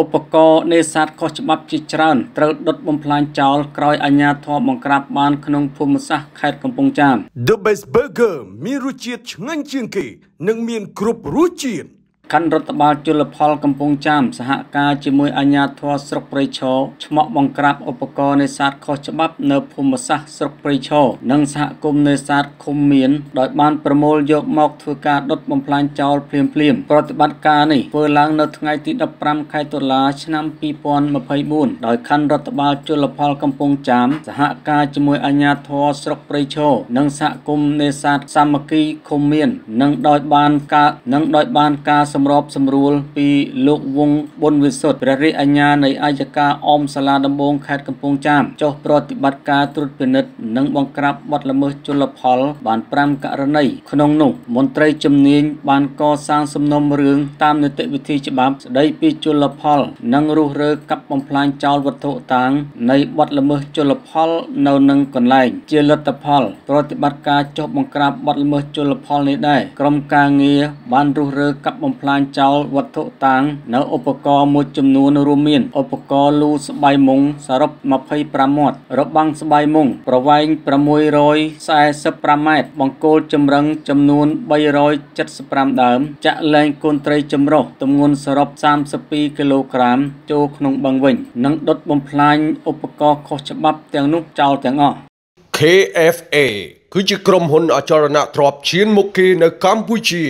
ឧបករណ៍នេសាទខុសច្បាប់ជាច្រើនត្រូវដុតបំផ្លាញចោលក្រោយអាជ្ញាធរបង្ក្រាបបានក្នុងភូមិសាស្ត្រខេត្តកំពង់ចាម The Best Burger មានរសជាតិឆ្ងាញ់ជាងគេ និងមានគ្រប់រសជាតិ ខណ្ឌរដ្ឋបាលជលផលកំពង់ចាមសហការជាមួយអាជ្ញាធរស្រុកព្រៃឈរឆ្មក់បង្ក្រាបឧបករណ៍នេសាទខុសច្បាប់នៅភូមិសាស្ត្រស្រុកព្រៃឈរនិងសហគមន៍នេសាទឃុំមានដោយបានប្រមូលយកមកធ្វើការដុតបំផ្លាញចោលភ្លាមភ្លាមប្រតិបត្តិការនេះធ្វើឡើងនៅថ្ងៃទី15ខែតុលាឆ្នាំ2024ដោយខណ្ឌរដ្ឋបាលជលផលកំពង់ចាមសហការជាមួយអាជ្ញាធរស្រុកព្រៃឈរនិងសហគមន៍នេសាទសាមគ្គីឃុំមាននិងដោយបានការនិងដោយបានការសម្របសម្រួលពីលោកវងប៊ុនវិសុទ្ធព្រះរាជអាជ្ញានៃអាយកាអមសាលាដំបងខេត្តកំពង់ចាមចុះប្រតិបត្តិការត្រួតពិនិត្យនិងបង្ក្រាបបទល្មើសជលផល បាន5ករណីក្នុងនោះមន្ត្រីជំនាញបានកសាងសំណុំរឿងតាមនីតិវិធីច្បាប់ស្ដីពីជលផល និងរុះរើកាប់បំផ្លាញចោលវត្ថុតាង នៃបទល្មើសជលផលនៅនឹងកន្លែងជាលទ្ធផល ប្រតិបត្តិការចុះបង្ក្រាបបទល្មើសជលផលនេះដែរក្រុមការងារបានរុះរើកាប់បំផ្លាញចោលវត្ថុតាងនៅឧបករណ៍មួយចំនួនរួមមានឧបករណ៍លូស្បៃមុងសរុប25មាត់របាំងស្បៃមុងប្រវែង645ម៉ែត្របង្គោលចម្រឹងចំនួន375ដើម ចាក់លែងកូនត្រីចម្រុះទម្ងន់សរុប32គីឡូក្រាម ចូលក្នុងបឹងវិញនិងដុតបំផ្លាញឧបករណ៍ខុសច្បាប់ទាំងនោះចោលទាំងអស់ KFA គឺជាក្រុមហ៊ុនអចលនទ្រព្យឈានមុខគេនៅកម្ពុជា